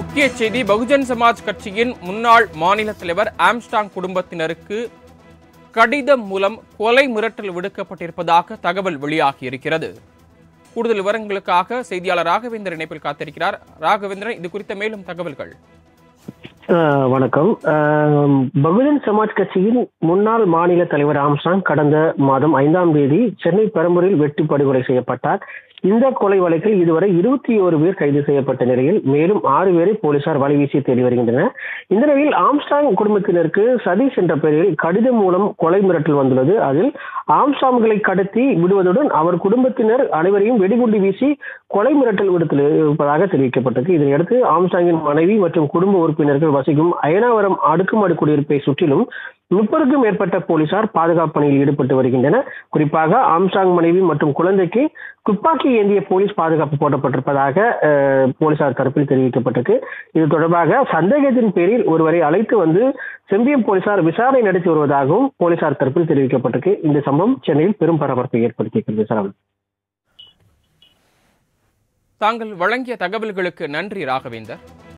முக்கிய செய்தி பகுஜன் சமாஜ் கட்சியின் முன்னாள் மாநில தலைவர் ஆம்ஸ்டாங் குடும்பத்தினருக்கு கடிதம் மூலம் கொலை மிரட்டல் விடுக்கப்பட்டிருப்பதாக தகவல் வெளியாகியிருக்கிறது. கூடுதல் விவரங்களுக்காக செய்தியாளர் ராகவேந்தர் இணைப்பில் காத்திருக்கிறார். ராகவேந்திரன் இது குறித்த மேலும் தகவல்கள். வணக்கம். பகுஜன் சமாஜ் கட்சியின் முன்னாள் மாநில தலைவர் ஆம்சாங் கடந்த மாதம் ஐந்தாம் தேதி சென்னை பெரம்பூரில் வெட்டி படுகொலை செய்யப்பட்டார். இந்த கொலை வழக்கில் இதுவரை இருபத்தி ஓரு பேர் கைது செய்யப்பட்ட நிலையில் மேலும் ஆறு பேரை போலீசார் வலைவீசி தேடி வருகின்றனர். இந்த நிலையில் ஆம்ஸ்டாங் குடும்பத்தினருக்கு சதீஷ் என்ற பெயரில் கடிதம் மூலம் கொலை மிரட்டல் வந்துள்ளது. அதில் ஆம்சாம்களை கடத்தி விடுவதுடன் அவர் குடும்பத்தினர் அனைவரையும் வெடிகுண்டு வீசி கொலை மிரட்டல் விடுத்தல் இருப்பதாக தெரிவிக்கப்பட்டது இதனையடுத்து ஆம்சாங்கின் மனைவி மற்றும் குடும்ப உறுப்பினர்கள் வசிக்கும் அயனாவரம் அடுக்குமாடு குடியிருப்பை சுற்றிலும் முப்பதுக்கும் மேற்பட்ட போலீசார் பாதுகாப்பு பணியில் ஈடுபட்டு வருகின்றனர். குறிப்பாக ஆம்சாங் மனைவி மற்றும் குழந்தைக்கு துப்பாக்கி ஏந்திய போலீஸ் பாதுகாப்பு போடப்பட்டிருப்பதாக போலீசார் தரப்பில் தெரிவிக்கப்பட்டிருக்கு. இது தொடர்பாக சந்தேகத்தின் பேரில் ஒருவரை அழைத்து வந்து செம்பியம் போலீசார் விசாரணை நடத்தி வருவதாகவும் போலீசார் தரப்பில் தெரிவிக்கப்பட்டிருக்கு. இந்த சம்பவம் சென்னையில் பெரும் பரபரப்பை ஏற்படுத்தியிருக்கிறது சரவணன் தாங்கள் வழங்கிய தகவல்களுக்கு நன்றி ராகவேந்தர்.